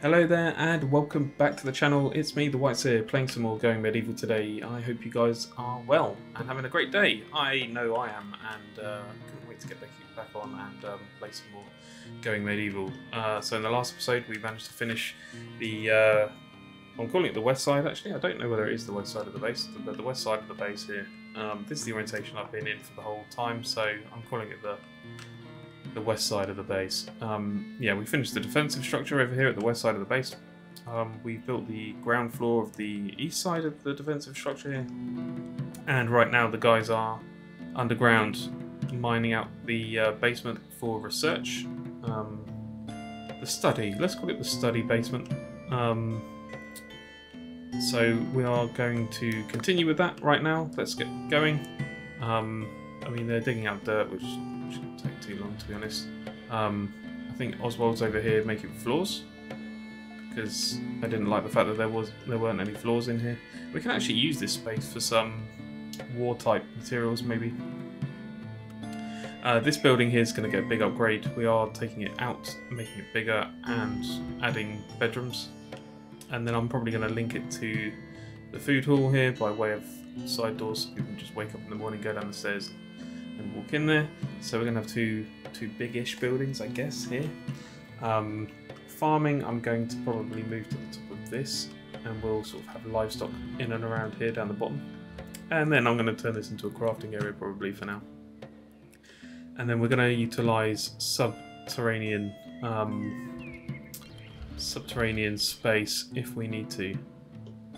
Hello there and welcome back to the channel. It's me, the White Seer, playing some more Going Medieval today. I hope you guys are well and having a great day. I know I am and uh, couldn't wait to get back, back on and um, play some more Going Medieval. Uh, so in the last episode we managed to finish the, uh, I'm calling it the west side actually. I don't know whether it is the west side of the base, but the west side of the base here. Um, this is the orientation I've been in for the whole time, so I'm calling it the the west side of the base. Um, yeah, we finished the defensive structure over here at the west side of the base. Um, we built the ground floor of the east side of the defensive structure here. And right now the guys are underground mining out the uh, basement for research. Um, the study, let's call it the study basement. Um, so we are going to continue with that right now. Let's get going. Um, I mean, they're digging out dirt, which long, to be honest. Um, I think Oswald's over here making floors because I didn't like the fact that there was there weren't any floors in here. We can actually use this space for some war type materials, maybe. Uh, this building here is going to get a big upgrade. We are taking it out, making it bigger, and adding bedrooms. And then I'm probably going to link it to the food hall here by way of side doors so people can just wake up in the morning, go down the stairs, and walk in there. So we're to have two two big-ish buildings, I guess, here. Um, farming, I'm going to probably move to the top of this, and we'll sort of have livestock in and around here down the bottom. And then I'm to turn this into a crafting area probably for now. And then we're going to utilise subterranean um, subterranean space if we need to.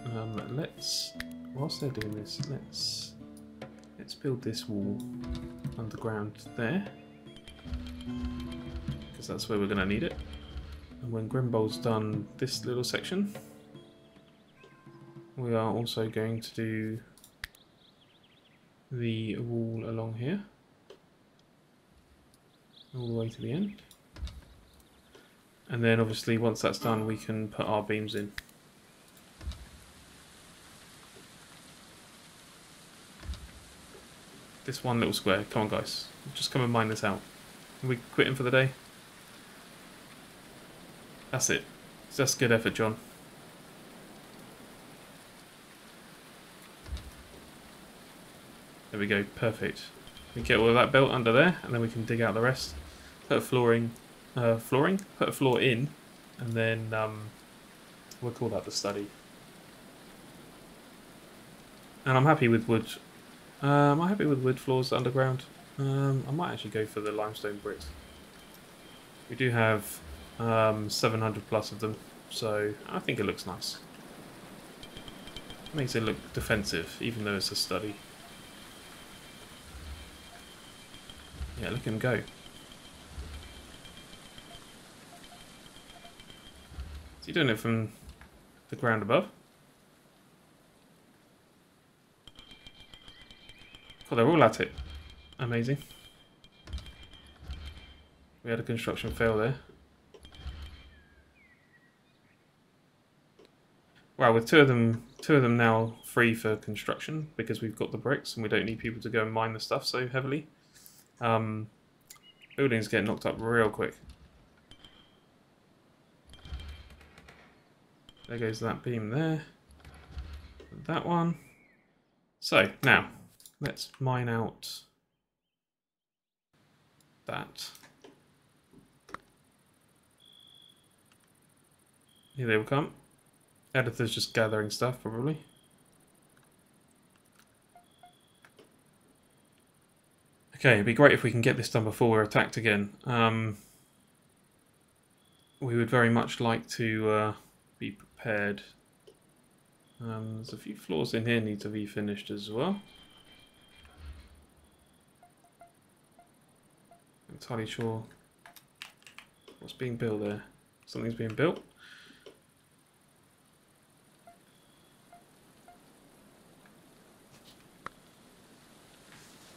Um, let's, whilst they're doing this, let's let's build this wall underground there because that's where we're going to need it. And when Grimbold's done this little section, we are also going to do the wall along here, all the way to the end. And then obviously once that's done we can put our beams in. This one little square, come on guys, just come and mine this out. Are we quitting for the day? That's it. That's good effort, John. There we go, perfect. We get all of that built under there, and then we can dig out the rest. Put a flooring, uh, flooring. Put a floor in, and then um, we'll call that the study. And I'm happy with wood. Um, I'm happy with wood floors underground. Um, I might actually go for the limestone bricks. We do have um, 700 plus of them, so I think it looks nice. Makes it look defensive, even though it's a study. Yeah, look him go. Is he doing it from the ground above? Oh, they're all at it. Amazing. We had a construction fail there. Wow, with two of them, two of them now free for construction because we've got the bricks and we don't need people to go and mine the stuff so heavily. Um, buildings get knocked up real quick. There goes that beam there. That one. So, now, let's mine out that. Here they will come. Editha's just gathering stuff, probably. Okay, it'd be great if we can get this done before we're attacked again. Um, we would very much like to uh, be prepared. Um, there's a few floors in here need to be finished as well. Entirely sure what's being built there. Something's being built.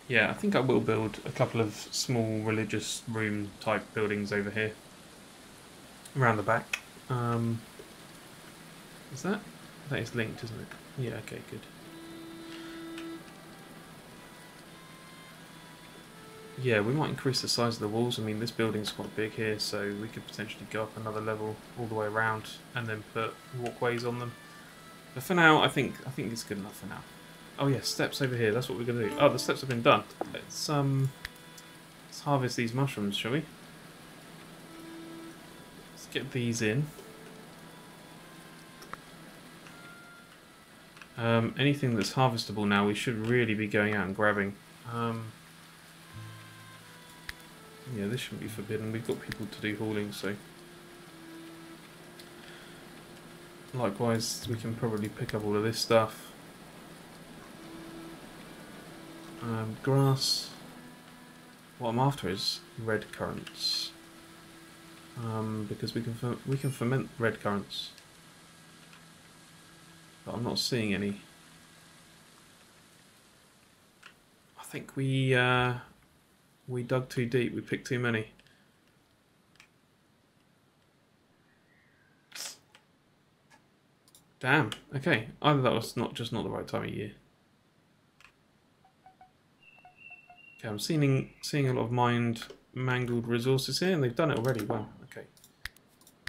Yeah, I think I will build a couple of small religious room type buildings over here. Around the back. Um, is that? That is linked, isn't it? Yeah, okay, good. Yeah, we might increase the size of the walls. I mean, this building's quite big here, so we could potentially go up another level all the way around and then put walkways on them. But for now, I think I think it's good enough for now. Oh yeah, steps over here. That's what we're gonna do. Oh, the steps have been done. Let's um, let's harvest these mushrooms, shall we? Let's get these in. Um, anything that's harvestable now, we should really be going out and grabbing. Um, yeah, this shouldn't be forbidden. We've got people to do hauling, so... Likewise, we can probably pick up all of this stuff. Um, grass. What I'm after is red currants. Um, because we can we can ferment red currants. But I'm not seeing any. I think we uh, we dug too deep. We picked too many. Damn. Okay. Either that was not just not the right time of year. Okay, I'm seeing seeing a lot of mined mangled resources here, and they've done it already. Wow. Okay.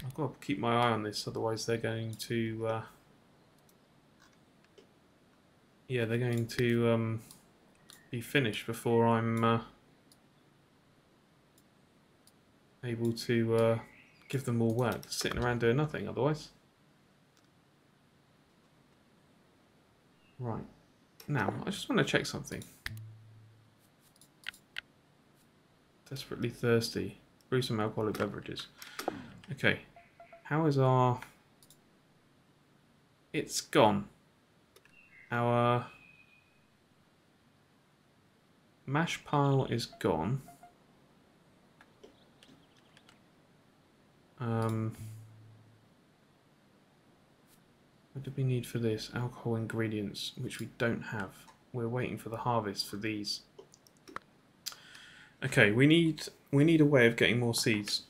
I've got to keep my eye on this, otherwise they're going to. Uh, yeah, they're going to um, be finished before I'm uh, able to uh, give them more work. Sitting around doing nothing otherwise. Right. Now, I just want to check something. Desperately thirsty. Brew some alcoholic beverages. Okay. How is our... It's gone. Our mash pile is gone. Um, what do we need for this? Alcohol ingredients, which we don't have. We're waiting for the harvest for these. Okay, we need we need a way of getting more seeds.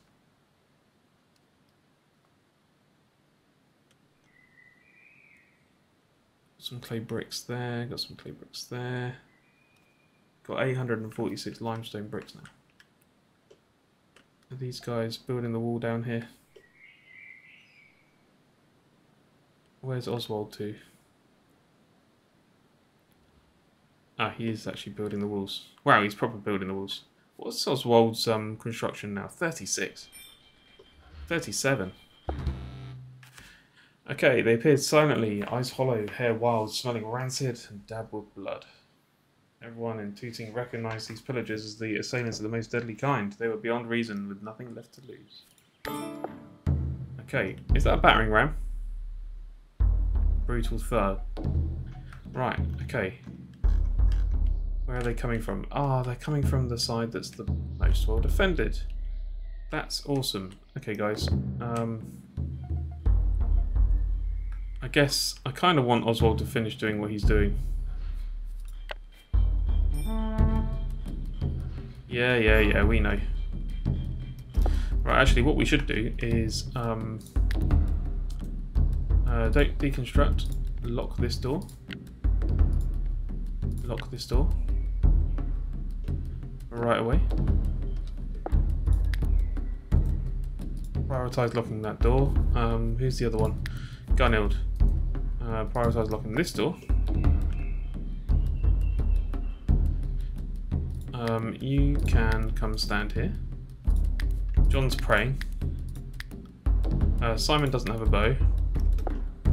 some clay bricks there, got some clay bricks there. Got 846 limestone bricks now. These guys building the wall down here? Where's Oswald to? Ah, he is actually building the walls. Wow, he's probably building the walls. What's Oswald's um, construction now? 36. 37. Okay, they appeared silently, eyes hollow, hair wild, smelling rancid, and dabbed with blood. Everyone in Tooting recognised these pillagers as the assailants of the most deadly kind. They were beyond reason, with nothing left to lose. Okay, is that a battering ram? Brutal thud. Right, okay. Where are they coming from? Ah, oh, they're coming from the side that's the most well defended. That's awesome. Okay, guys. Um, I guess I kind of want Oswald to finish doing what he's doing. Yeah, yeah, yeah, we know. Right, actually what we should do is um, uh, don't deconstruct, lock this door. Lock this door. Right away. Prioritize locking that door. Um, who's the other one? Gunhild. Uh, prioritize locking this door. Um, you can come stand here. John's praying. Uh, Simon doesn't have a bow.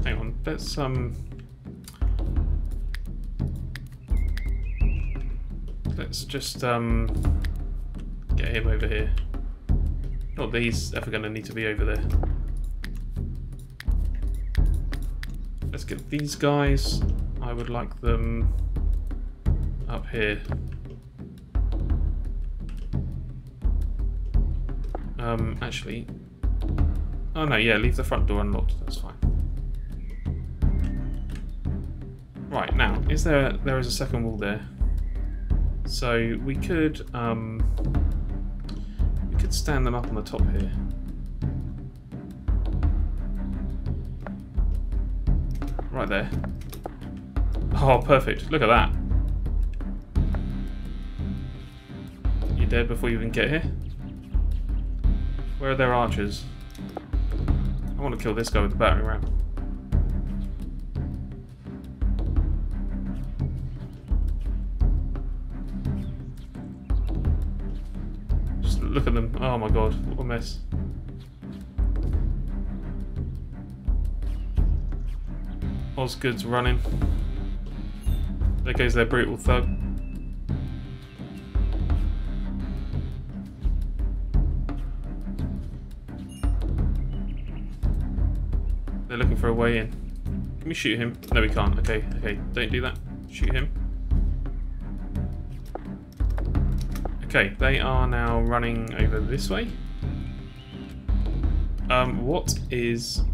Hang on, let's um. Let's just um get him over here. Not that he's ever going to need to be over there. Let's get these guys. I would like them up here. Um, actually... Oh no, yeah, leave the front door unlocked, that's fine. Right, now, is there... there is a second wall there. So we could, um... We could stand them up on the top here. Right there. Oh, perfect. Look at that. You dead before you even get here. Where are their archers? I want to kill this guy with the battering ram. Just look at them. Oh my god, what a mess. Osgood's running. There goes their brutal thug. For a way in. Can we shoot him? No, we can't. Okay, okay. Don't do that. Shoot him. Okay, they are now running over this way. Um, what is...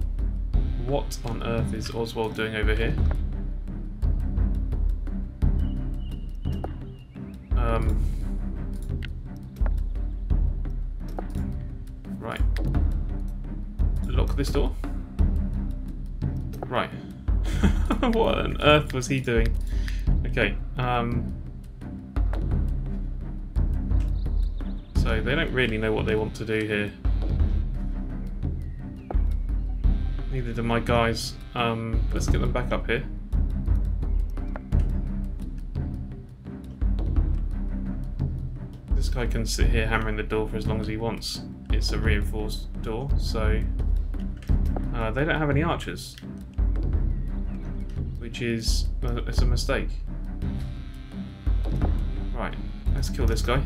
What on earth is Oswald doing over here? Um... Right. Lock this door. Right. what on earth was he doing? Okay, um... So they don't really know what they want to do here. Neither do my guys. Um, let's get them back up here. This guy can sit here hammering the door for as long as he wants. It's a reinforced door, so... Uh, they don't have any archers. Which is... Uh, it's a mistake. Right, let's kill this guy.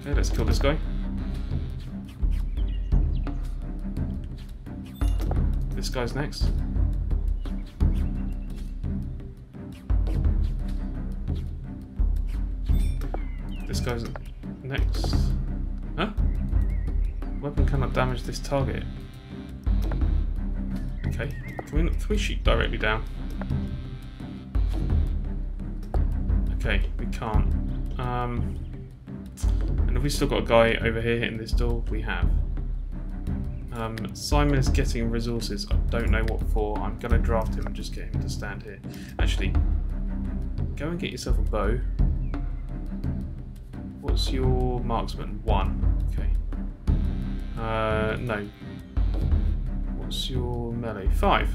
Okay, let's kill this guy. This guy's next. This guy's next. Huh? Weapon cannot damage this target. Okay. Can we, can we shoot directly down? Okay, we can't. Um, and have we still got a guy over here hitting this door? We have. Um, Simon is getting resources. I don't know what for. I'm going to draft him and just get him to stand here. Actually, go and get yourself a bow. What's your marksman? One. Okay. Uh, no. What's your melee? Five.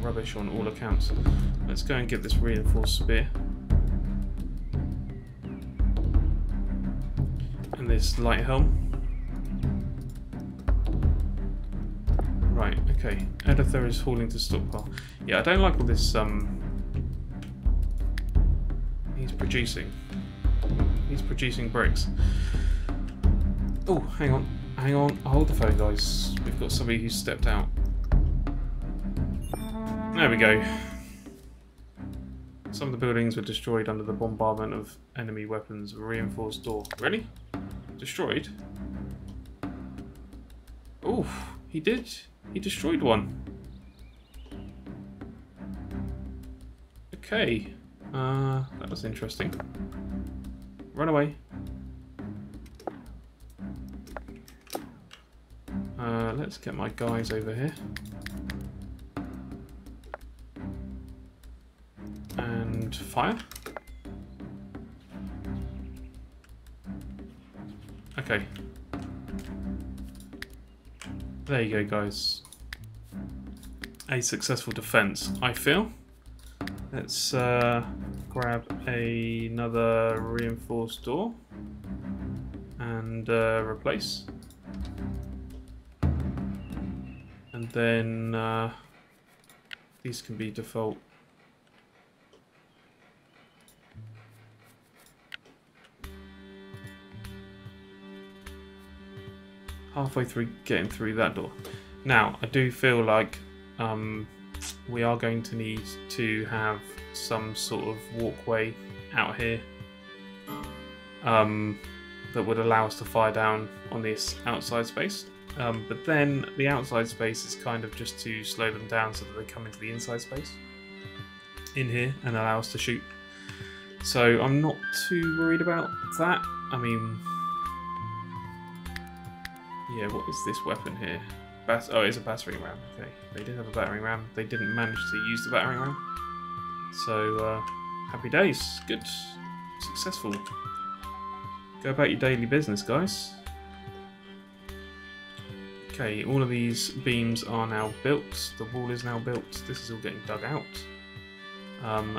Rubbish on all accounts. Let's go and get this reinforced spear. And this light helm. Right, okay. Editha is hauling to stockpile. Yeah, I don't like all this, um... He's producing. He's producing bricks. Oh, hang on. Hang on. Hold the phone, guys. We've got somebody who's stepped out. There we go. Some of the buildings were destroyed under the bombardment of enemy weapons. Reinforced door. Really? Destroyed? Oh, he did. He destroyed one. Okay. Uh, that was interesting. Run away. Uh, let's get my guys over here. And fire. Okay. There you go, guys. A successful defense, I feel. Let's uh, grab a, another reinforced door and uh, replace. Then uh, these can be default. Halfway through getting through that door. Now, I do feel like um, we are going to need to have some sort of walkway out here um, that would allow us to fire down on this outside space. Um, but then the outside space is kind of just to slow them down so that they come into the inside space in here and allow us to shoot. So I'm not too worried about that. I mean, yeah, what is this weapon here? Bas oh, it's a battering ram. Okay, they did have a battering ram. They didn't manage to use the battering ram. So, uh, happy days. Good. successful. Go about your daily business, guys. Okay, all of these beams are now built. The wall is now built. This is all getting dug out. Um,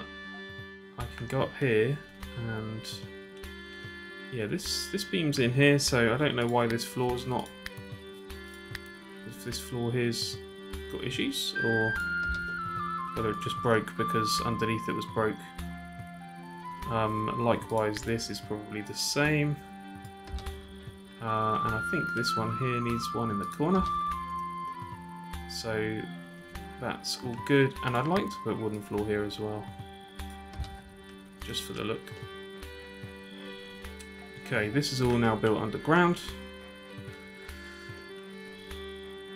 I can go up here and yeah, this this beam's in here, so I don't know why this floor's not. If this floor here's got issues, or whether it just broke because underneath it was broke. Um, likewise, this is probably the same. Uh, and I think this one here needs one in the corner. So that's all good. And I'd like to put wooden floor here as well. Just for the look. Okay, this is all now built underground.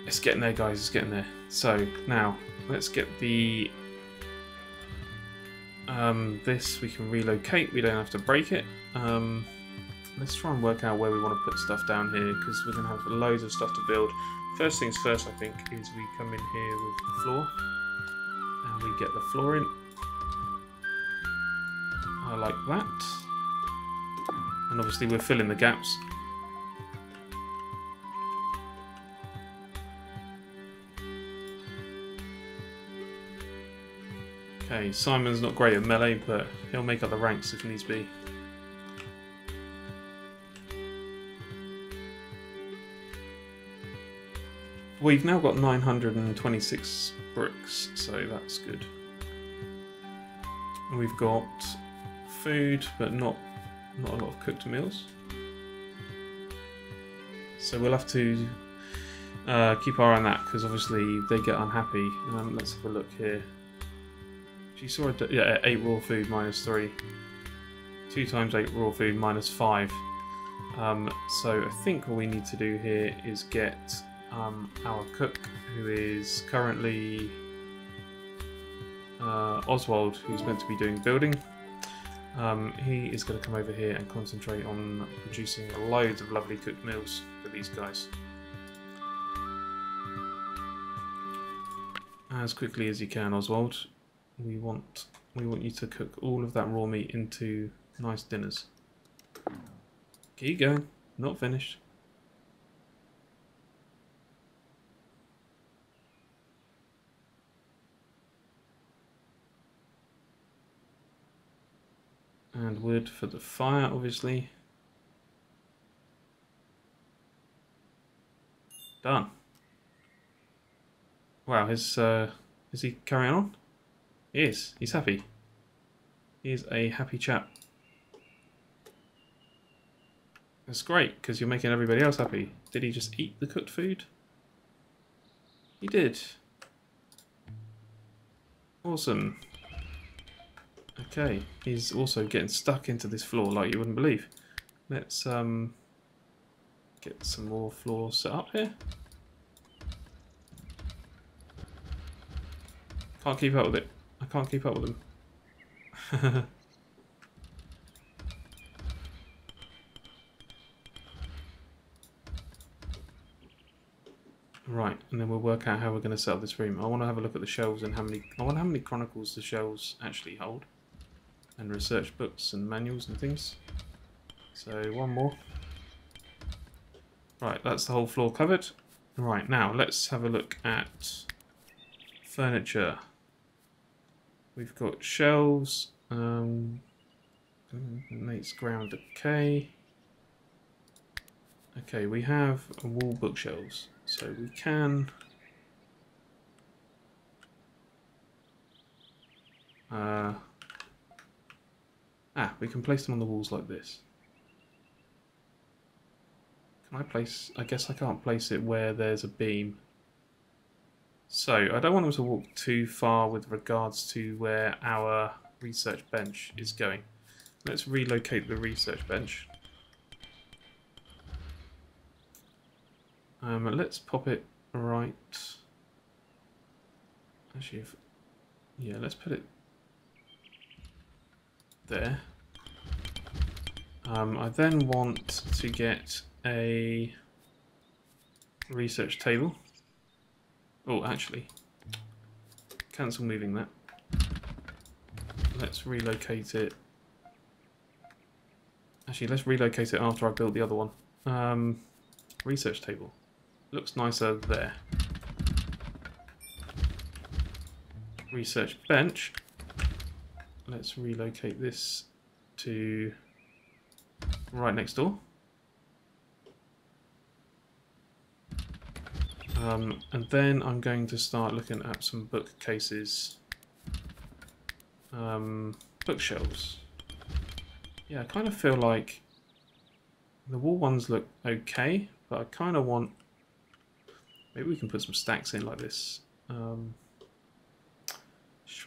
It's getting there, guys. It's getting there. So, now, let's get the... Um, this we can relocate. We don't have to break it. Um, let's try and work out where we want to put stuff down here because we're going to have loads of stuff to build. First things first, I think, is we come in here with the floor and we get the floor in. I like that. And obviously we're filling the gaps. Okay, Simon's not great at melee, but he'll make up the ranks if needs be. We've now got 926 bricks, so that's good. We've got food, but not not a lot of cooked meals. So we'll have to uh, keep our eye on that because obviously they get unhappy. Um, let's have a look here. She saw a, yeah, 8 raw food minus 3. 2 times 8 raw food minus 5. Um, so I think all we need to do here is get um, our cook, who is currently uh, Oswald, who's meant to be doing building. Um, he is going to come over here and concentrate on producing loads of lovely cooked meals for these guys. As quickly as you can, Oswald. We want we want you to cook all of that raw meat into nice dinners. Keep going. Not finished. And wood for the fire, obviously. Done. Wow, is, uh, is he carrying on? He is. He's happy. He is a happy chap. That's great, because you're making everybody else happy. Did he just eat the cooked food? He did. Awesome. Okay, he's also getting stuck into this floor like you wouldn't believe. Let's um, get some more floor set up here. Can't keep up with it. I can't keep up with them. Right, and then we'll work out how we're going to set up this room. I want to have a look at the shelves and how many. I wonder how many chronicles the shelves actually hold and research books and manuals and things. So one more. Right, that's the whole floor covered. Right, now let's have a look at furniture. We've got shelves, um, Nate's ground okay. Okay, we have wall bookshelves, so we can uh, Ah, we can place them on the walls like this. Can I place... I guess I can't place it where there's a beam. So, I don't want them to walk too far with regards to where our research bench is going. Let's relocate the research bench. Um, let's pop it right... Actually, if, yeah, let's put it there. Um, I then want to get a research table. Oh, actually, cancel moving that. Let's relocate it Actually, let's relocate it after I build the other one. Um, research table. Looks nicer there. Research bench. Let's relocate this to right next door. Um, and then I'm going to start looking at some bookcases. Um, bookshelves. Yeah, I kind of feel like the wall ones look okay, but I kind of want... Maybe we can put some stacks in like this. Um,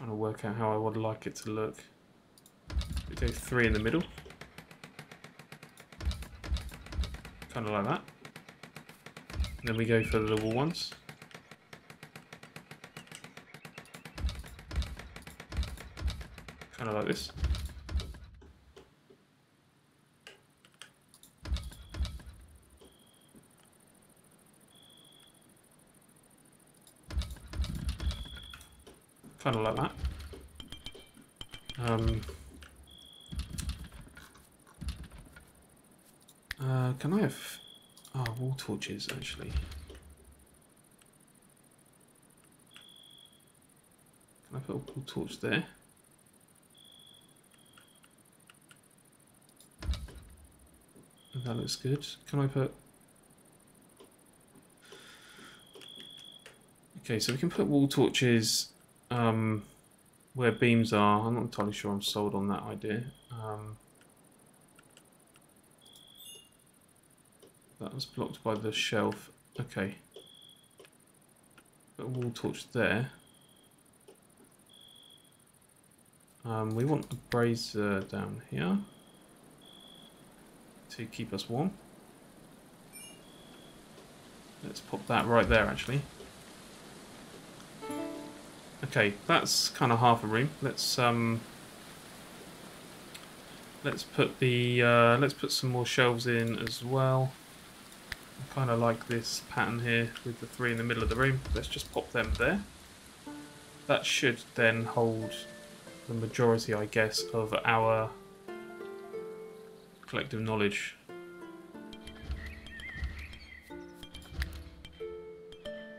trying to work out how I would like it to look. We do three in the middle. Kind of like that. And then we go for the wall ones. Kind of like this. Kind of like that. Um, uh, can I have... Oh, wall torches, actually. Can I put a wall torch there? That looks good. Can I put... Okay, so we can put wall torches um, where beams are. I'm not entirely sure I'm sold on that idea. Um, that was blocked by the shelf. Okay. A wall torch there. Um, we want a brazier down here to keep us warm. Let's pop that right there actually. Okay, that's kind of half a room. Let's um, let's put the uh, let's put some more shelves in as well. I kind of like this pattern here with the three in the middle of the room. Let's just pop them there. That should then hold the majority, I guess, of our collective knowledge.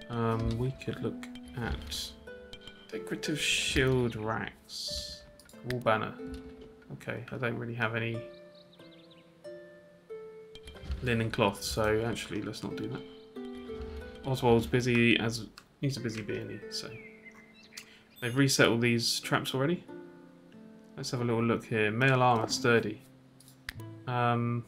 Um, we could look at Decorative shield racks. Wall banner. Okay, I don't really have any linen cloth, so actually let's not do that. Oswald's busy as he's a busy bee, so they've reset all these traps already. Let's have a little look here. Mail armor, sturdy. Um,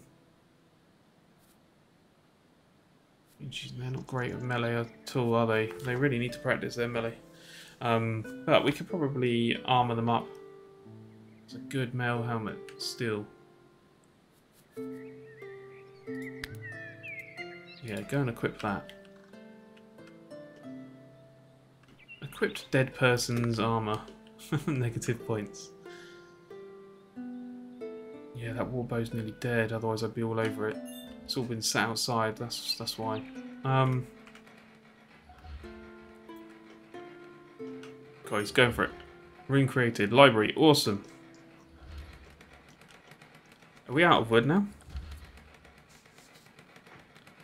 they're not great at melee at all, are they? They really need to practice their melee. Um, but we could probably armour them up. It's a good mail helmet, still. Yeah, go and equip that. Equipped dead person's armour. Negative points. Yeah, that warbow's nearly dead, otherwise I'd be all over it. It's all been sat outside, that's that's why. Um, Guys, going for it. Room created. Library. Awesome. Are we out of wood now?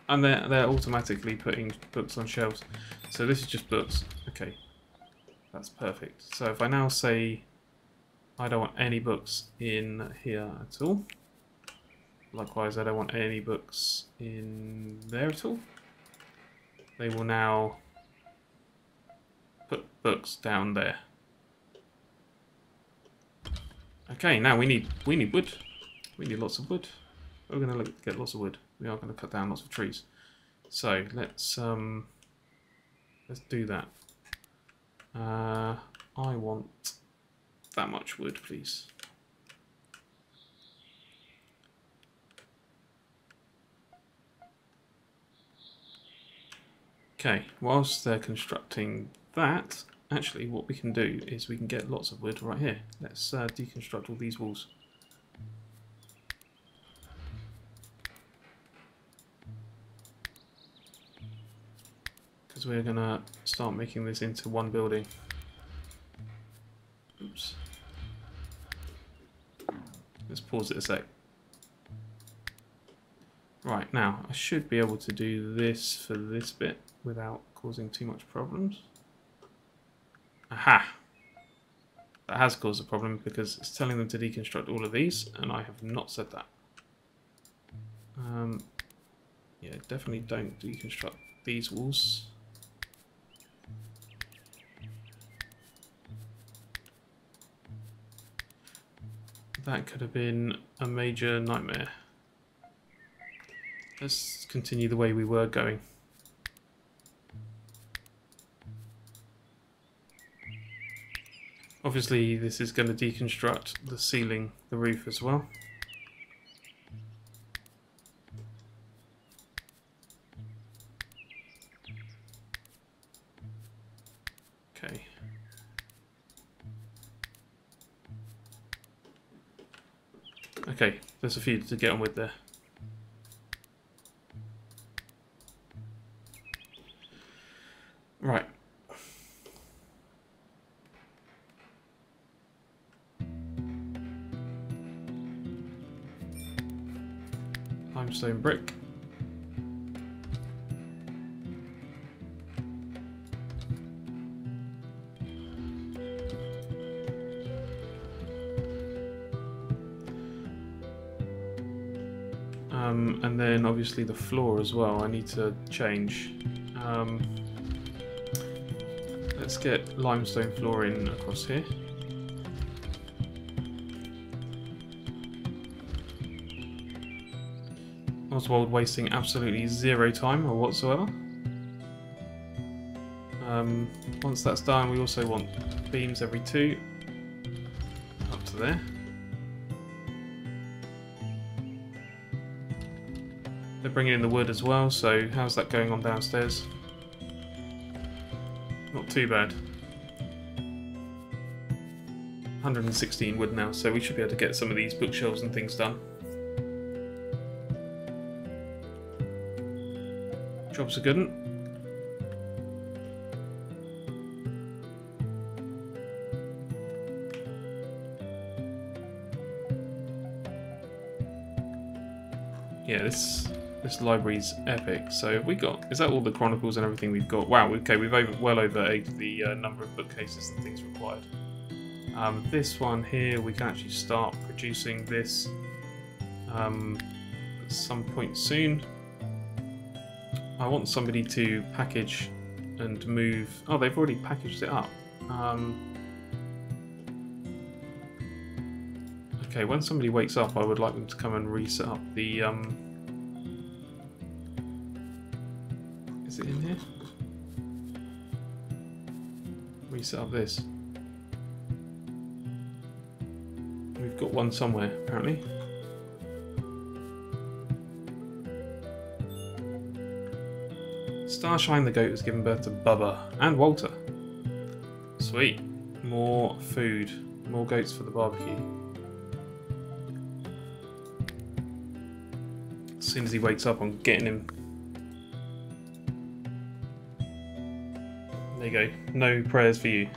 And they're, they're automatically putting books on shelves. So this is just books. Okay. That's perfect. So if I now say I don't want any books in here at all. Likewise, I don't want any books in there at all. They will now put books down there. Okay, now we need we need wood. We need lots of wood. We're going to get lots of wood. We are going to cut down lots of trees. So let's um let's do that. Uh, I want that much wood, please. Okay, whilst they're constructing that, actually what we can do is we can get lots of wood right here. Let's uh, deconstruct all these walls. Because we're going to start making this into one building. Oops. Let's pause it a sec. Right, now, I should be able to do this for this bit without causing too much problems. Aha! That has caused a problem because it's telling them to deconstruct all of these, and I have not said that. Um, yeah, definitely don't deconstruct these walls. That could have been a major nightmare. Let's continue the way we were going. Obviously this is going to deconstruct the ceiling, the roof as well. Okay. Okay, there's a few to get on with there. The floor as well I need to change. Um, let's get limestone flooring across here. Oswald wasting absolutely zero time or whatsoever. Um, once that's done, we also want beams every two, up to there. They're bringing in the wood as well, so how's that going on downstairs? Not too bad. 116 wood now, so we should be able to get some of these bookshelves and things done. Job's are good this library's epic. So we got is that all the chronicles and everything we've got? Wow, okay, we've over well over the uh, number of bookcases and things required. Um, this one here, we can actually start producing this um, at some point soon. I want somebody to package and move. Oh, they've already packaged it up. Um, okay, when somebody wakes up, I would like them to come and reset up the. Um, Reset up this. We've got one somewhere, apparently. Starshine the goat has given birth to Bubba and Walter. Sweet. More food. More goats for the barbecue. As soon as he wakes up, I'm getting him. You go. No prayers for you.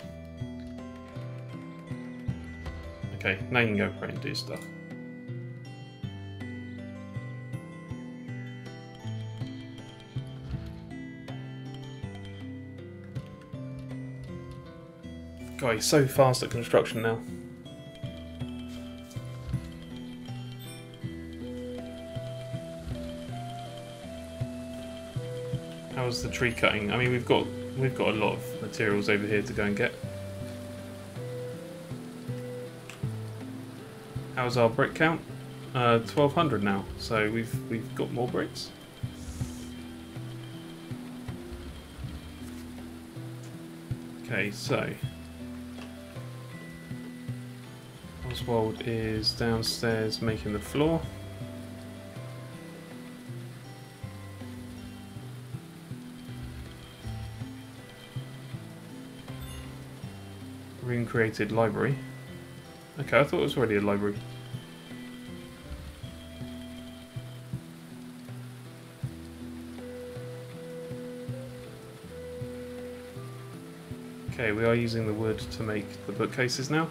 Okay, now you can go pray and do stuff. God, he's so fast at construction now. How's the tree cutting? I mean, we've got we've got a lot of materials over here to go and get. How's our brick count? Uh, 1200 now, so we've we've got more bricks. Okay, so Oswald is downstairs making the floor. created library. Okay, I thought it was already a library. Okay, we are using the wood to make the bookcases now.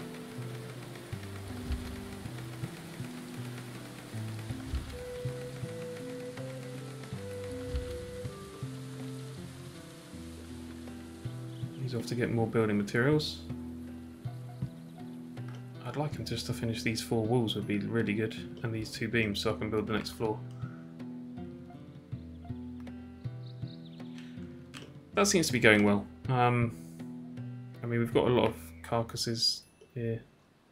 He's off to get more building materials. Him just to finish these four walls would be really good, and these two beams so I can build the next floor. That seems to be going well. Um, I mean, we've got a lot of carcasses here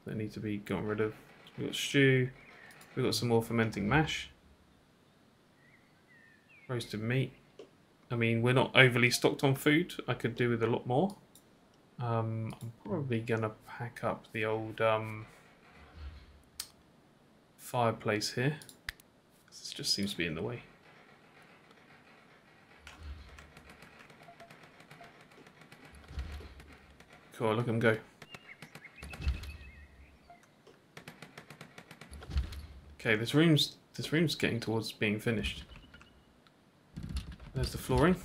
that need to be gotten rid of. We've got stew, we've got some more fermenting mash, roasted meat. I mean, we're not overly stocked on food. I could do with a lot more. Um, I'm probably going to pack up the old um, fireplace here. This just seems to be in the way. Cool, look at him go. Okay, this room's this room's getting towards being finished. There's the flooring.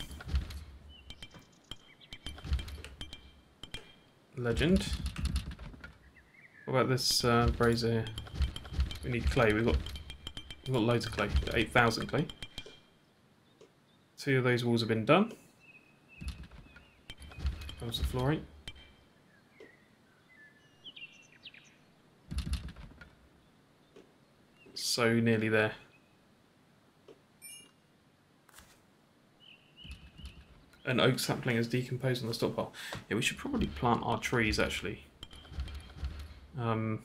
Legend. What about this uh, brazier? We need clay. We've got we've got loads of clay. Eight thousand clay. Two of those walls have been done. Comes the flooring. So nearly there. An oak sapling is decomposed on the stockpile. Yeah, we should probably plant our trees actually. Um,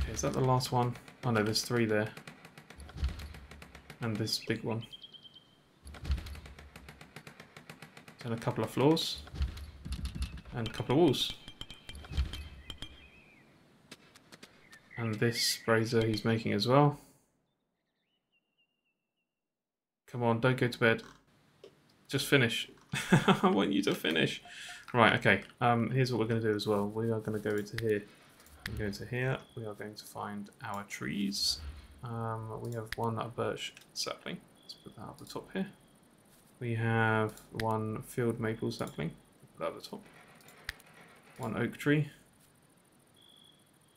okay, is that the last one? Oh no, there's three there. And this big one. And a couple of floors. And a couple of walls. And this brazier he's making as well. Come on, don't go to bed. Just finish. I want you to finish. Right, okay. Um, here's what we're going to do as well. We are going to go into here. We go into here. We are going to find our trees. Um, we have one birch sapling. Let's put that at the top here. We have one field maple sapling. Put that at the top. One oak tree.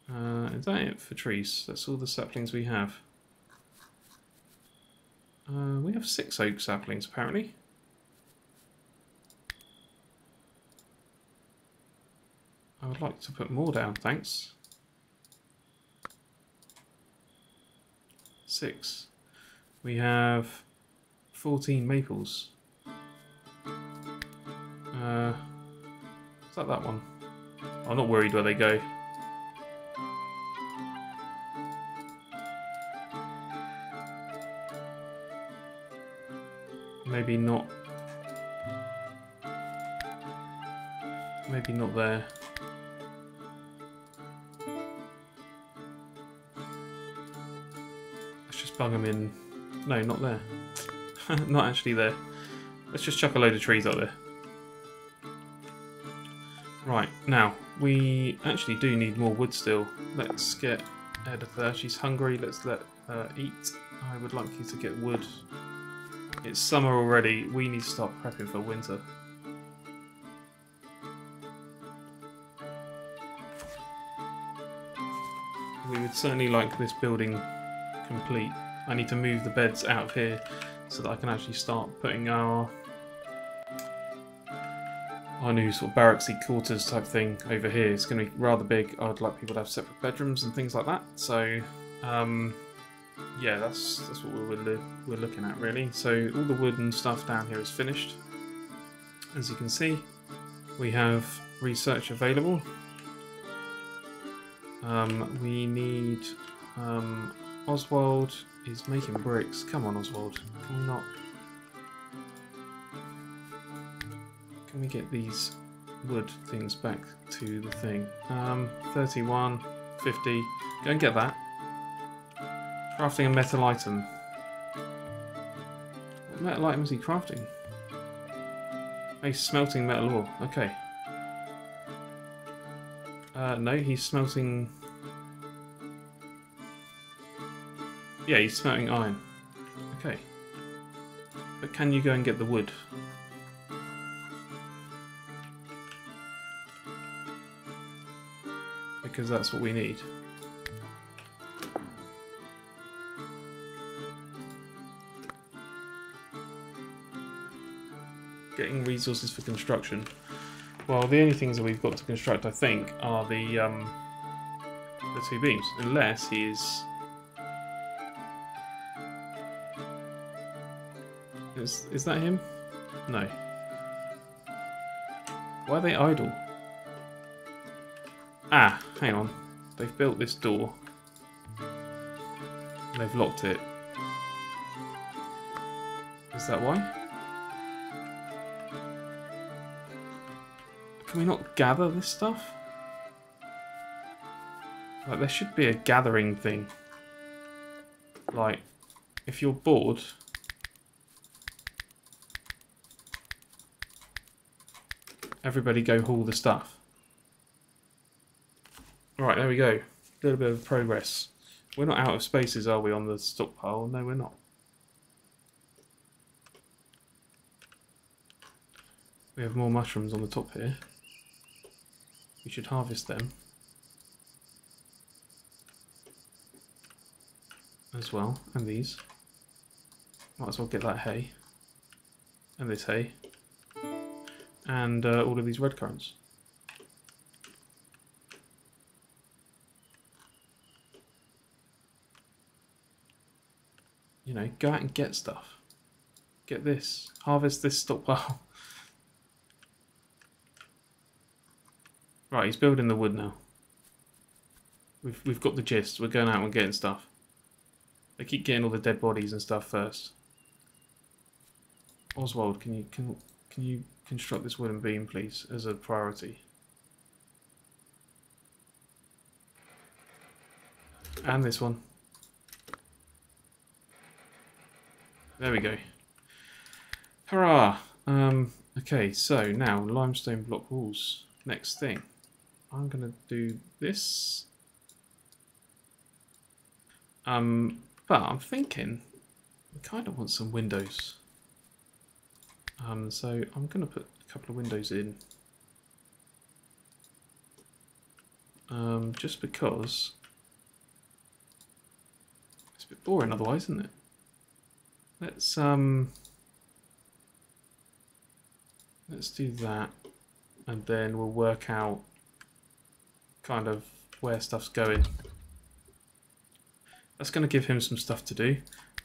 Uh, is that it for trees? That's all the saplings we have. Uh, we have six oak saplings apparently. I would like to put more down, thanks. Six. We have 14 maples. Uh, is that that one? I'm not worried where they go. Maybe not. Maybe not there. Let's just bung them in. No, not there. not actually there. Let's just chuck a load of trees up there. Right, now, we actually do need more wood still. Let's get Editha, she's hungry, let's let her eat. I would like you to get wood it's summer already. We need to start prepping for winter. We would certainly like this building complete. I need to move the beds out of here so that I can actually start putting our our new sort of barracksy quarters type thing over here. It's going to be rather big. I'd like people to have separate bedrooms and things like that. So um, yeah, that's that's what we're we're looking at really. So all the wood and stuff down here is finished. As you can see, we have research available. Um, we need um, Oswald is making bricks. Come on, Oswald. Can we not? Can we get these wood things back to the thing? Um, 31, 50. Go and get that. Crafting a metal item. What metal item is he crafting? he's smelting metal ore. Okay. Uh, no, he's smelting... Yeah, he's smelting iron. Okay. But can you go and get the wood? Because that's what we need. Getting resources for construction. Well, the only things that we've got to construct, I think, are the um, the two beams. Unless he's... Is, is is that him? No. Why are they idle? Ah, hang on. They've built this door. They've locked it. Is that why? Can we not gather this stuff? Like, there should be a gathering thing. Like, if you're bored... Everybody go haul the stuff. Right, there we go. A little bit of progress. We're not out of spaces, are we, on the stockpile? No, we're not. We have more mushrooms on the top here. We should harvest them. As well, and these. Might as well get that hay. And this hay. And uh, all of these red currants. You know, go out and get stuff. Get this. Harvest this stockpile. Right, he's building the wood now. We've we've got the gist. We're going out and getting stuff. They keep getting all the dead bodies and stuff first. Oswald, can you can can you construct this wooden beam, please, as a priority? And this one. There we go. Hurrah! Um, okay, so now limestone block walls. Next thing. I'm going to do this. Um, but I'm thinking we kind of want some windows. Um, so I'm going to put a couple of windows in. Um, just because it's a bit boring otherwise, isn't it? Let's um let's do that and then we'll work out kind of where stuff's going. That's going to give him some stuff to do.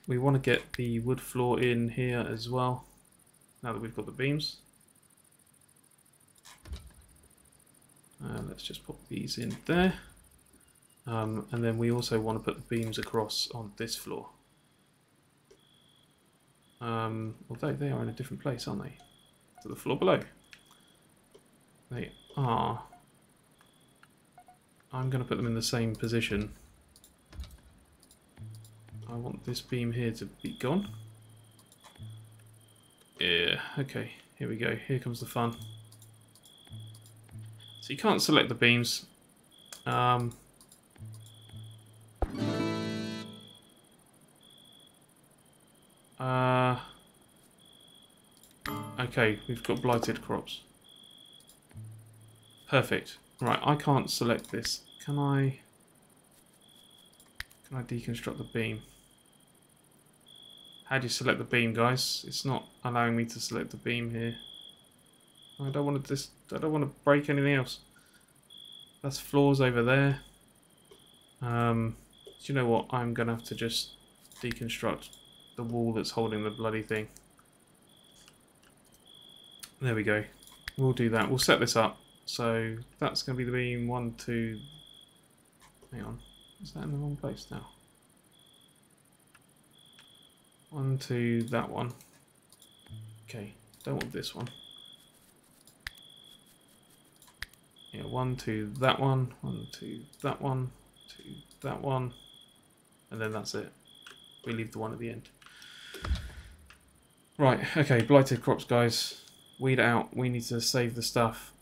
We want to get the wood floor in here as well, now that we've got the beams. Uh, let's just put these in there. Um, and then we also want to put the beams across on this floor. Um, although they are in a different place, aren't they? To the floor below. They are. I'm going to put them in the same position. I want this beam here to be gone. Yeah, okay, here we go. Here comes the fun. So you can't select the beams. Um, Uh, okay, we've got blighted crops. Perfect. Right, I can't select this. Can I... Can I deconstruct the beam? How do you select the beam, guys? It's not allowing me to select the beam here. I don't want to just. I don't want to break anything else. That's floors over there. Um, do you know what? I'm gonna have to just deconstruct the wall that's holding the bloody thing. There we go. We'll do that. We'll set this up. So that's going to be the beam one, two. Hang on. Is that in the wrong place now? One, two, that one. Okay, don't want this one. Yeah, one, two, that one, one, two, that one, two, that one, and then that's it. We leave the one at the end. Right, okay, blighted crops, guys. Weed out. We need to save the stuff.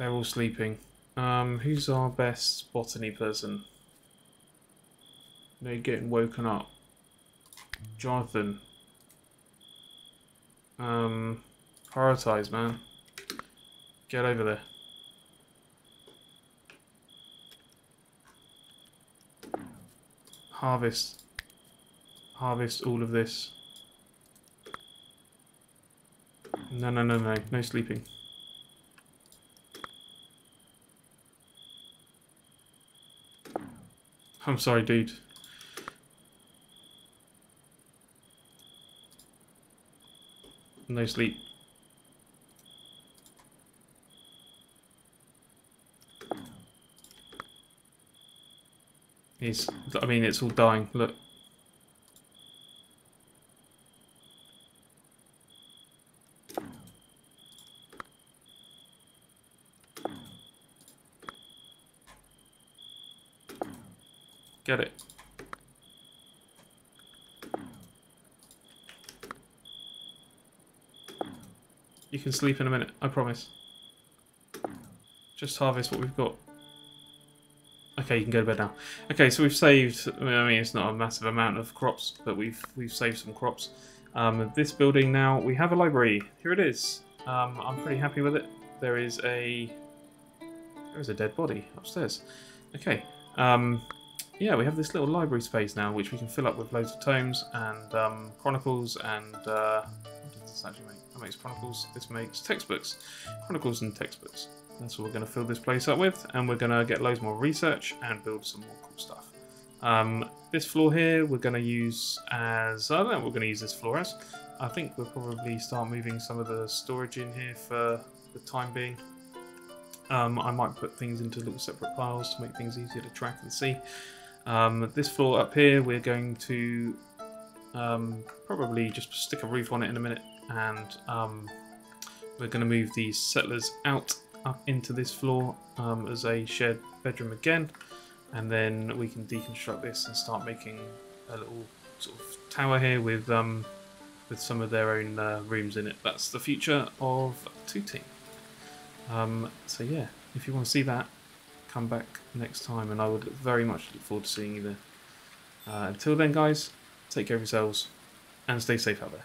They're all sleeping. Um, who's our best botany person? They're getting woken up. Jonathan. Um, prioritize, man. Get over there. Harvest harvest all of this. No, no, no, no. No sleeping. I'm sorry, dude. No sleep. He's, I mean, it's all dying. Look. Get it. You can sleep in a minute, I promise. Just harvest what we've got. Okay, you can go to bed now. Okay, so we've saved. I mean, it's not a massive amount of crops, but we've we've saved some crops. Um, this building now, we have a library. Here it is. Um, I'm pretty happy with it. There is a there is a dead body upstairs. Okay. Um, yeah, we have this little library space now, which we can fill up with loads of tomes and um, chronicles and uh, actually make? That makes chronicles. This makes textbooks. Chronicles and textbooks. That's what we're going to fill this place up with, and we're going to get loads more research and build some more cool stuff. Um, this floor here we're going to use as, I don't know we're going to use this floor as. I think we'll probably start moving some of the storage in here for the time being. Um, I might put things into little separate piles to make things easier to track and see. Um, this floor up here we're going to um, probably just stick a roof on it in a minute and um, we're going to move these settlers out up into this floor um, as a shared bedroom again and then we can deconstruct this and start making a little sort of tower here with um, with some of their own uh, rooms in it. That's the future of Tooting. Um, so yeah, if you want to see that, come back next time and I would very much look forward to seeing you there. Uh, until then guys, take care of yourselves and stay safe out there.